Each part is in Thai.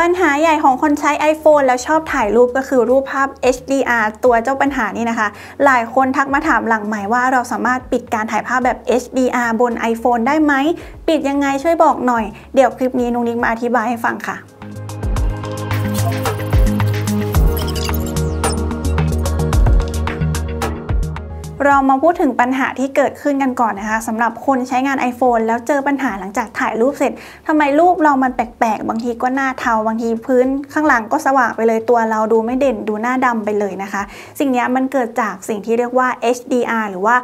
ปัญหาใหญ่ของคนใช้ iPhone แล้วชอบถ่ายรูปก็คือรูปภาพ HDR ตัวเจ้าปัญหานี้นะคะ หลายคนทักมาถามหลังใหม่ว่าเราสามารถปิดการถ่ายภาพแบบ HDR บน iPhone ได้ไหม ปิดยังไงช่วยบอกหน่อย เดี๋ยวคลิปนี้นุ้งนิ้งมาอธิบายให้ฟังค่ะ เรามาพูดถึงปัญหาที่เกิดขึ้นกันก่อนนะคะสำหรับคนใช้งาน iPhone แล้วเจอปัญหาหลังจากถ่ายรูปเสร็จทำไมรูปเรามันแปลกๆ บางทีก็หน้าเทาบางทีพื้นข้างหลังก็สว่างไปเลยตัวเราดูไม่เด่นดูหน้าดำไปเลยนะคะ สิ่งนี้มันเกิดจากสิ่งที่เรียกว่า HDR หรือว่า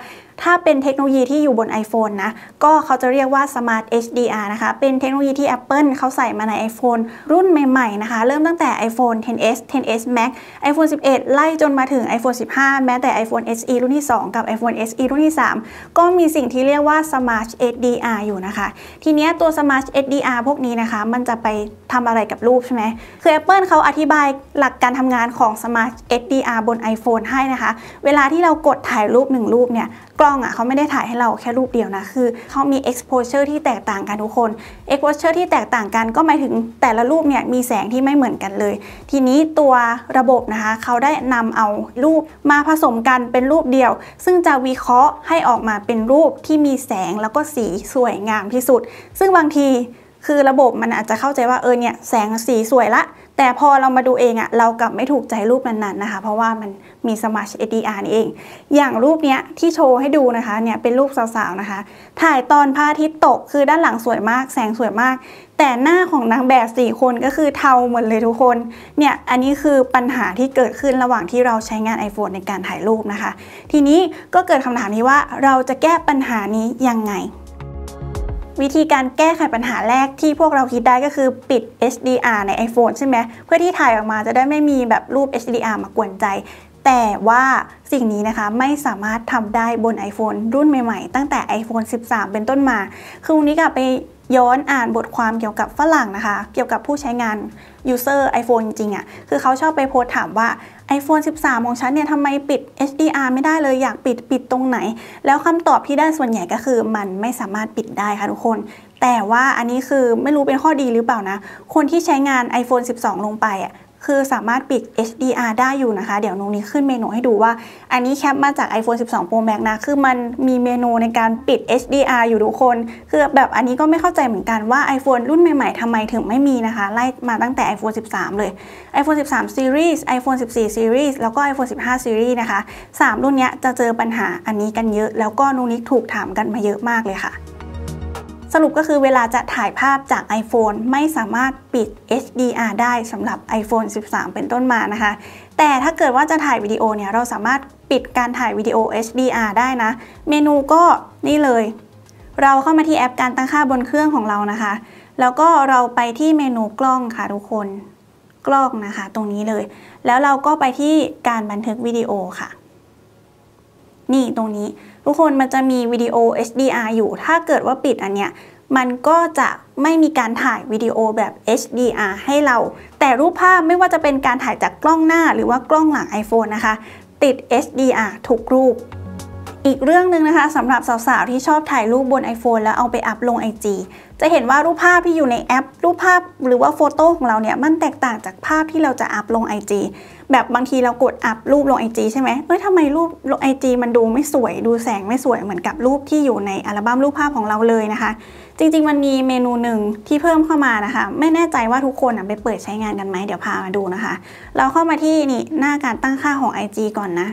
ถ้าเป็นเทคโนโลยีที่อยู่บน iPhone นะ ก็เขาจะเรียกว่า Smart HDR นะคะ เป็นเทคโนโลยีที่ Apple เขาใส่มาใน iPhone รุ่นใหม่ๆนะคะ เริ่มตั้งแต่ iPhone 10s 10s Max iPhone 11 ไล่จนมาถึง iPhone 15 แม้แต่ iPhone SE รุ่นที่ 2 กับ iPhone SE รุ่นที่ 3 ก็มีสิ่งที่เรียกว่า Smart HDR อยู่นะคะ ทีนี้ตัว Smart HDR พวกนี้นะคะ มันจะไปทำอะไรกับรูปใช่ไหมคือ Apple เขาอธิบายหลักการทำงานของ Smart HDR บน iPhone ให้นะคะ เวลาที่เรากดถ่ายรูปหนึ่งรูปเนี่ยกล้องอะเขาไม่ได้ถ่ายให้เราแค่รูปเดียวนะ คือเขามี exposure ที่แตกต่างกันทุกคน exposure ที่แตกต่างกันก็หมายถึงแต่ละรูปเนี่ยมีแสงที่ไม่เหมือนกันเลย ทีนี้ตัวระบบนะคะเขาได้นำเอารูปมาผสมกันเป็นรูปเดียว ซึ่งจะวิเคราะห์ให้ออกมาเป็นรูปที่มีแสงแล้วก็สีสวยงามที่สุด ซึ่งบางทีคือระบบมันอาจจะเข้าใจว่าเออเนี่ยแสงสีสวยละ แต่พอเรามาดูเองอะเรากลับไม่ถูกใจรูปนั้นๆนะคะ เพราะว่ามันมีสมาร์ท HDR นี่เอง อย่างรูปเนี้ยที่โชว์ให้ดูนะคะเนี่ยเป็นรูปสาวๆนะคะ ถ่ายตอนพระอาทิตย์ตกคือด้านหลังสวยมาก แสงสวยมาก แต่หน้าของนางแบบ4คนก็คือเทาหมดเลยทุกคนเนี่ยอันนี้คือปัญหาที่เกิดขึ้นระหว่างที่เราใช้งาน iPhone ในการถ่ายรูปนะคะ ทีนี้ก็เกิดคำถามนี้ว่าเราจะแก้ปัญหานี้ยังไง วิธีการแก้ไขปัญหาแรกที่พวกเราคิดได้ก็คือปิด HDR ใน iPhone ใช่ไหมเพื่อที่ถ่ายออกมาจะได้ไม่มีแบบรูป HDR มากวนใจ แต่ว่าสิ่งนี้นะคะไม่สามารถทำได้บน iPhone รุ่นใหม่ๆ ตั้งแต่ iPhone 13 เป็นต้นมา คือวันนี้กลับไป ย้อนอ่านบทความเกี่ยวกับฝรั่งนะคะ เกี่ยวกับผู้ใช้งาน user iPhone จริงๆอะ่ะคือเขาชอบไปโพสถามว่า iPhone 13 ของฉันเนี่ยทำไมปิด HDR ไม่ได้เลยอยากปิดปิดตรงไหน แล้วคำตอบที่ได้ส่วนใหญ่ก็คือมันไม่สามารถปิดได้ค่ะทุกคน แต่ว่าอันนี้คือไม่รู้เป็นข้อดีหรือเปล่านะ คนที่ใช้งาน iPhone 12 ลงไปอะ คือสามารถปิด HDR ได้อยู่นะคะ เดี๋ยวนุนี้ขึ้นเมนูให้ดูว่า อันนี้แคปมาจาก iPhone 12 Pro Max นะ คือมันมีเมนูในการปิด HDR อยู่ทุกคน คือแบบอันนี้ก็ไม่เข้าใจเหมือนกันว่า iPhone รุ่นใหม่ๆทำไมถึงไม่มีนะคะ ไล่มาตั้งแต่ iPhone 13 เลย iPhone 13 Series iPhone 14 Series แล้วก็ iPhone 15 Series นะคะ 3 รุ่นนี้จะเจอปัญหาอันนี้กันเยอะ แล้วก็นุนี้ถูกถามกันมาเยอะมากเลยค่ะ สรุปก็คือเวลาจะถ่ายภาพจาก iPhone ไม่สามารถปิด HDR ได้สำหรับ iPhone 13 เป็นต้นมานะคะ แต่ถ้าเกิดว่าจะถ่ายวิดีโอเนี่ยเราสามารถปิดการถ่ายวิดีโอ HDR ได้นะ เมนูก็นี่เลย เราเข้ามาที่แอปการตั้งค่าบนเครื่องของเรานะคะ แล้วก็เราไปที่เมนูกล้องค่ะทุกคน กล้องนะคะตรงนี้เลย แล้วเราก็ไปที่การบันทึกวิดีโอค่ะ นี่ตรงนี้ ทุกคนมันจะมีวิดีโอ HDR อยู่ ถ้าเกิดว่าปิดอันเนี้ยมันก็จะไม่มีการถ่ายวิดีโอแบบ HDR ให้เรา แต่รูปภาพไม่ว่าจะเป็นการถ่ายจากกล้องหน้าหรือว่ากล้องหลัง iPhone นะคะ ติด HDR ทุกรูป อีกเรื่องหนึ่งนะคะสำหรับสาวๆ ที่ชอบถ่ายรูปบน iPhone แล้วเอาไปอัพลง IG จะเห็นว่ารูปภาพที่อยู่ในแอป รูปภาพหรือว่าโฟโต้ของเราเนี่ยมันแตกต่างจากภาพที่เราจะอัพลง IG แบบบางทีเรากดอัพรูปลง IG ใช่ไหมเอ้ยทำไมรูปลง IG มันดูไม่สวย ดูแสงไม่สวยเหมือนกับรูปที่อยู่ในอัลบั้มรูปภาพของเราเลยนะคะ จริงๆ มันมีเมนูหนึ่งที่เพิ่มเข้ามานะคะ ไม่แน่ใจว่าทุกคนไปเปิดใช้งานกันไหมเดี๋ยวพามาดูนะคะ เราเข้ามาที่นี่หน้าการตั้งค่าของ IG ก่อนนะ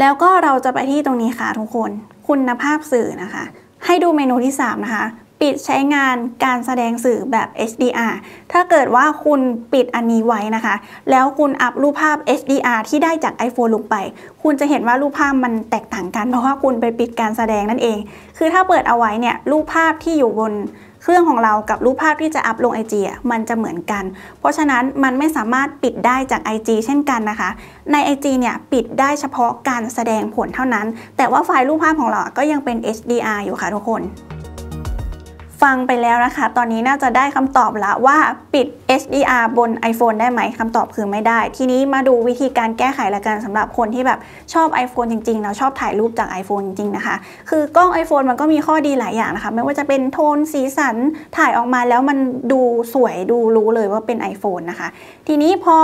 แล้วก็เราจะไปที่ตรงนี้ค่ะทุกคน คุณภาพสื่อนะคะ ให้ดูเมนูที่ 3 นะคะ ปิดใช้งานการแสดงสื่อแบบ HDR ถ้าเกิดว่าคุณปิดอันนี้ไว้นะคะ แล้วคุณอัพรูปภาพ HDR ที่ได้จาก iPhone ลงไป คุณจะเห็นว่ารูปภาพมันแตกต่างกันเพราะว่าคุณไปปิดการแสดงนั่นเอง คือถ้าเปิดเอาไว้เนี่ยรูปภาพที่อยู่บน เครื่องของเรากับรูปภาพที่จะอัพลง IG อะมันจะเหมือนกัน เพราะฉะนั้นมันไม่สามารถปิดได้จาก IG เช่นกันนะคะ ใน IG เนี่ยปิดได้เฉพาะการแสดงผลเท่านั้น แต่ว่าไฟล์รูปภาพของเราก็ยังเป็น HDR อยู่ค่ะทุกคน ฟังไปแล้วนะคะ ตอนนี้น่าจะได้คำตอบล้วว่าปิด HDR บน iPhone ได้ไหมคำตอบคือไม่ได้ ทีนี้มาดูวิธีการแก้ไขละกันสำหรับคนที่แบบชอบ iPhone จริงๆแล้วชอบถ่ายรูปจาก iPhone จริงๆนะคะ คือกล้อง iPhone มันก็มีข้อดีหลายอย่างนะคะ ไม่ว่าจะเป็นโทนสีสันถ่ายออกมาแล้วมันดูสวยดูรู้เลยว่าเป็น iPhone นะคะ ทีนี้พอ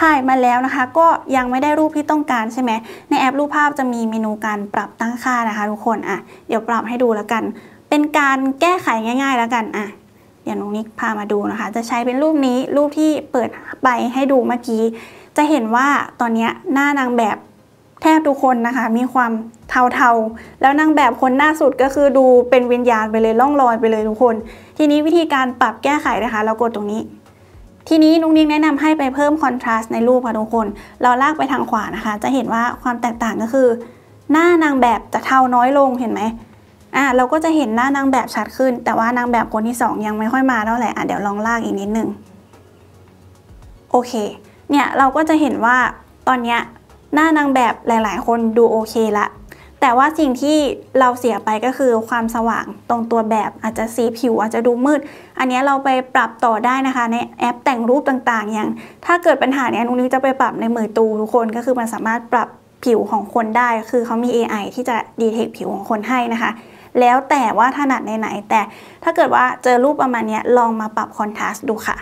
ถ่ายมาแล้วนะคะ ก็ยังไม่ได้รูปที่ต้องการใช่ไหมในแอปรูปภาพจะมีเมนูการปรับตั้งค่านะคะ ทุกคนอะเดี๋ยวปรับให้ดูแล้วกัน เป็นการแก้ไขง่าย ๆ แล้วกันอะเดี๋ยวน้องนิกพามาดูนะคะ จะใช้เป็นรูปนี้รูปที่เปิดไปให้ดูเมื่อกี้ จะเห็นว่าตอนนี้หน้านางแบบแทบทุกคนนะคะ มีความเทาๆ แล้วนางแบบคนหน้าสุดก็คือดูเป็นวิญญาณไปเลยล่องลอยไปเลยทุกคน ทีนี้วิธีการปรับแก้ไขนะคะ เรากดตรงนี้ ทีนี้นุ้งนิ้งแนะนำให้ไปเพิ่มคอนทราสต์ในรูปค่ะทุกคน เราลากไปทางขวานะคะ จะเห็นว่าความแตกต่างก็คือ หน้านางแบบจะเทาน้อยลงเห็นไหม อะเราก็จะเห็นหน้านางแบบชัดขึ้น แต่ว่านางแบบคนที่สองยังไม่ค่อยมาเท่าไหร่อะเดี๋ยวลองลากอีกนิดนึงโอเค เนี่ยเราก็จะเห็นว่าตอนเนี้ยหน้านางแบบหลาย ๆ คนดูโอเคละแต่ว่าสิ่งที่เราเสียไปก็คือความสว่างตรงตัวแบบอาจจะสีผิวอาจจะดูมืด อันนี้เราไปปรับต่อได้นะคะ ในแอปแต่งรูปต่างๆ อย่าง ถ้าเกิดปัญหาเนี้ยนุ้งนิ้จะไปปรับในมือตูทุกคนก็คือมันสามารถปรับผิวของคนได้ คือเขามี AI ที่จะดีเทคผิวของคนให้นะคะ แล้วแต่ว่าถนัดในไหน แต่ถ้าเกิดว่าเจอรูปประมาณนี้ลองมาปรับคอนทราสต์ดูค่ะ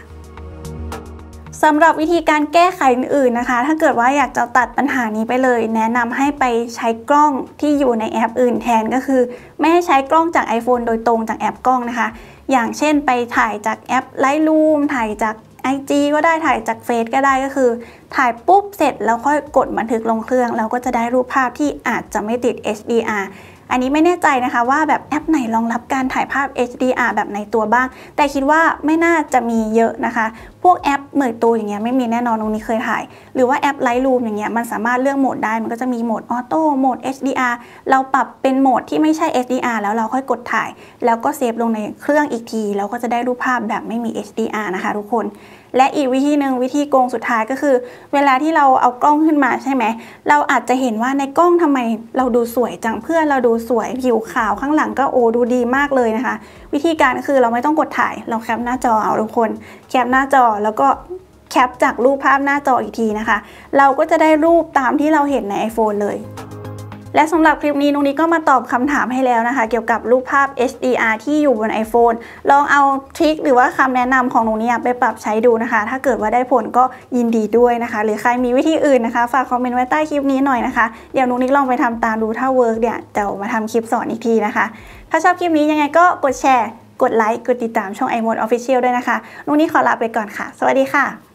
สำหรับวิธีการแก้ไขอื่นๆนะคะ ถ้าเกิดว่าอยากจะตัดปัญหานี้ไปเลย แนะนำให้ไปใช้กล้องที่อยู่ในแอปอื่นแทนก็คือ ไม่ให้ใช้กล้องจาก iPhone โดยตรงจากแอปกล้องนะคะ อย่างเช่นไปถ่ายจากแอป Lightroom ถ่ายจาก IG ก็ได้ถ่ายจากเฟซก็ได้ก็คือ ถ่ายปุ๊บเสร็จแล้วค่อยกดบันทึกลงเครื่อง เราก็จะได้รูปภาพที่อาจจะไม่ติด HDR อันนี้ไม่แน่ใจนะคะว่าแบบแอปไหนรองรับการถ่ายภาพ HDR แบบในตัวบ้าง แต่คิดว่าไม่น่าจะมีเยอะนะคะ พวกแอป Meitu อย่างเงี้ยไม่มีแน่นอนนุ้งนี้เคยถ่าย หรือว่าแอป Lightroom อย่างเงี้ยมันสามารถเลือกโหมดได้ มันก็จะมีโหมด auto โหมด HDR เราปรับเป็นโหมดที่ไม่ใช่ HDR แล้วเราค่อยกดถ่าย แล้วก็เซฟลงในเครื่องอีกที แล้วก็จะได้รูปภาพแบบไม่มี HDR นะคะทุกคน และอีกวิธีหนึ่งวิธีโกงสุดท้ายก็คือ เวลาที่เราเอากล้องขึ้นมาใช่ไหม เราอาจจะเห็นว่าในกล้องทำไมเราดูสวยจังเพื่อนเราดูสวยผิวขาวข้างหลังก็โอ้ดูดีมากเลยนะคะ วิธีการก็คือเราไม่ต้องกดถ่ายเราแคปหน้าจอเอาทุกคนแคปหน้าจอแล้วก็แคปจากรูปภาพหน้าจออีกทีนะคะ เราก็จะได้รูปตามที่เราเห็นใน iPhone เลย และสำหรับคลิปนี้นุ้งนี้ก็มาตอบคำถามให้แล้วนะคะ เกี่ยวกับรูปภาพ HDR ที่อยู่บน iPhone ลองเอาทริคหรือว่าคำแนะนำของนุ้งนี้ไปปรับใช้ดูนะคะ ถ้าเกิดว่าได้ผลก็ยินดีด้วยนะคะ หรือใครมีวิธีอื่นนะคะ ฝากคอมเมนต์ไว้ใต้คลิปนี้หน่อยนะคะ เดี๋ยวนุ้งนี้ลองไปทำตามดูถ้า work เนี่ยเดี๋ยวมาทำคลิปสอนอีกทีนะคะ ถ้าชอบคลิปนี้ยังไงก็กดแชร์ กดไลค์ กดติดตามช่อง iMoD Official ด้วยนะคะนุ้งนี้ขอลาไปก่อนค่ะ สวัสดีค่ะ